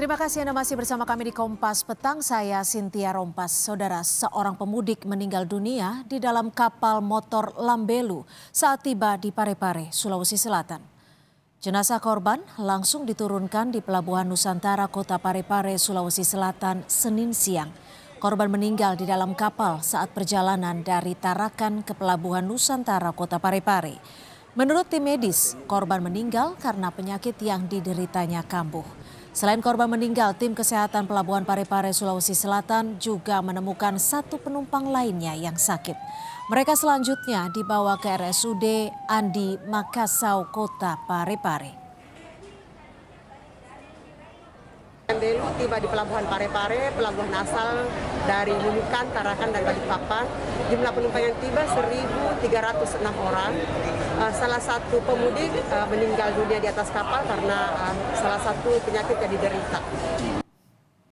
Terima kasih Anda masih bersama kami di Kompas Petang. Saya Sintia Rompas. Saudara, seorang pemudik meninggal dunia di dalam kapal motor Lambelu saat tiba di Parepare, Sulawesi Selatan. Jenazah korban langsung diturunkan di Pelabuhan Nusantara Kota Parepare, Sulawesi Selatan, Senin siang. Korban meninggal di dalam kapal saat perjalanan dari Tarakan ke Pelabuhan Nusantara Kota Parepare. Menurut tim medis, korban meninggal karena penyakit yang dideritanya kambuh. Selain korban meninggal, tim kesehatan Pelabuhan Parepare Sulawesi Selatan juga menemukan satu penumpang lainnya yang sakit. Mereka selanjutnya dibawa ke RSUD Andi Makassau, Kota Parepare. Delu tiba di Pelabuhan Parepare, pelabuhan asal dari Nunukan, Tarakan, dan Balikpapan. Jumlah penumpang yang tiba 1.306 orang. Uh, salah satu pemudik uh, meninggal dunia di atas kapal karena uh, salah satu penyakit yang diderita.